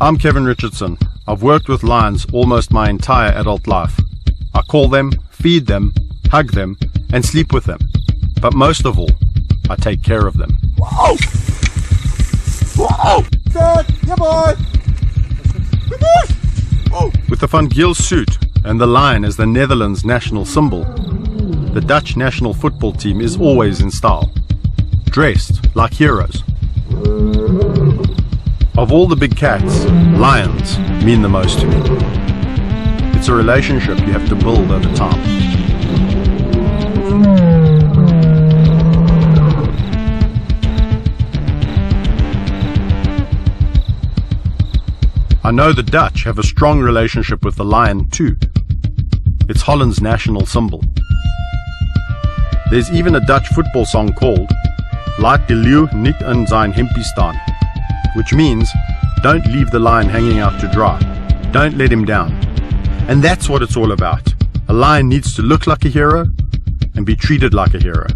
I'm Kevin Richardson. I've worked with lions almost my entire adult life. I call them, feed them, hug them, and sleep with them. But most of all, I take care of them. Whoa! Whoa! Good! Yeah, boy! With the Van Gils suit and the lion as the Netherlands national symbol, the Dutch national football team is always in style, dressed like heroes. Of all the big cats, lions mean the most to me. It's a relationship you have to build over time. I know the Dutch have a strong relationship with the lion too. It's Holland's national symbol. There's even a Dutch football song called Laat de leeuw niet in zijn hempie staan, which means don't leave the lion hanging out to dry. Don't let him down. And that's what it's all about. A lion needs to look like a hero and be treated like a hero.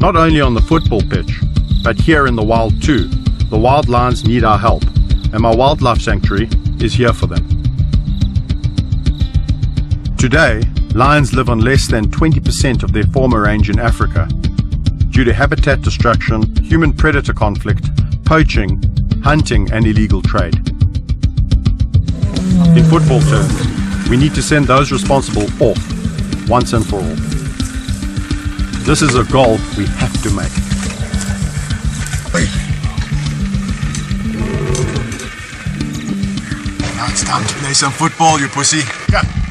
Not only on the football pitch, but here in the wild too. The wild lions need our help, and my wildlife sanctuary is here for them. Today, lions live on less than 20% of their former range in Africa due to habitat destruction, human predator conflict, poaching, hunting, and illegal trade. In football terms, we need to send those responsible off once and for all. This is a goal we have to make. Now it's time to play some football, you pussy. Come.